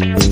Please